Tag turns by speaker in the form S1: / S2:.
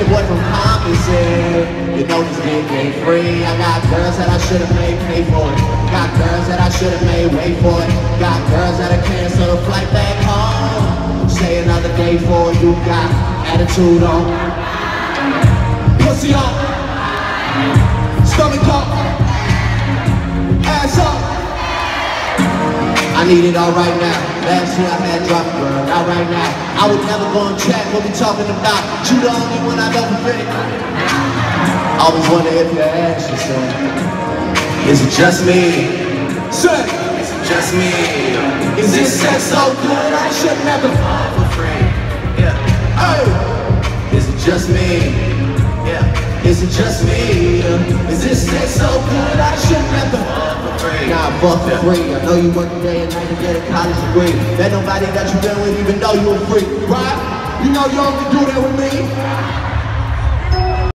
S1: the boy from Compton you know this game ain't free. I got girls that I should've made pay for it. Got girls that I should've made wait for it. Got girls that I canceled a flight back home. Say another day for you got attitude on. I need it all right now. Last year I had drop girl, not right now. I would never go and check what we talking about. You the only one I don't fit. Always wonder if you ask yourself, is it just me? Say, is it just me? Is this sex so good I should never fall for free? Yeah. Hey, is it just me? Yeah. Is it just me? Is this sex so good for free. I know you work day and night to get a college degree. That nobody that you been with even know you a freak, right? You know you only do that with me.